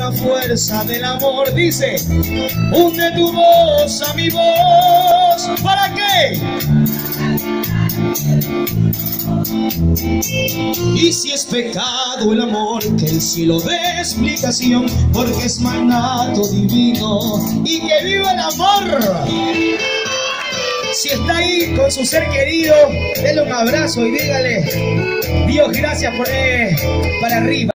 la fuerza del amor. Dice, hunde tu voz a mi voz. ¿Para qué? Y si es pecado el amor, que el cielo dé explicación, porque es mandato divino y que viva el amor. Si está ahí con su ser querido, denle un abrazo y dígale, Dios gracias por eh, para arriba.